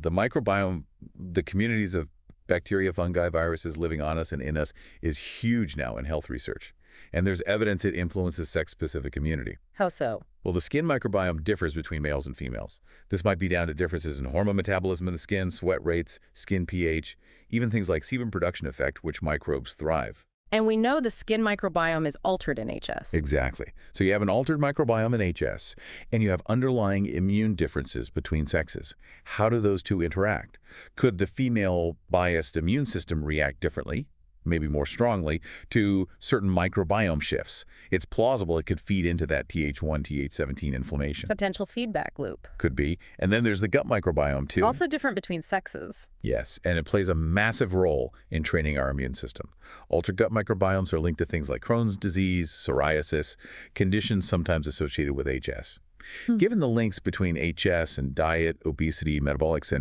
the microbiome, the communities of bacteria, fungi, viruses living on us and in us is huge now in health research. And there's evidence it influences sex-specific immunity. How so? Well, the skin microbiome differs between males and females. This might be down to differences in hormone metabolism in the skin, sweat rates, skin pH, even things like sebum production effect, which microbes thrive. And we know the skin microbiome is altered in HS. Exactly. So you have an altered microbiome in HS, and you have underlying immune differences between sexes. How do those two interact? Could the female-biased immune system react differently, maybe more strongly, to certain microbiome shifts? It's plausible it could feed into that Th1, Th17 inflammation. Potential feedback loop. Could be. And then there's the gut microbiome, too. Also different between sexes. Yes, and it plays a massive role in training our immune system. Altered gut microbiomes are linked to things like Crohn's disease, psoriasis, conditions sometimes associated with HS. Hmm. Given the links between HS and diet, obesity, metabolic syndrome,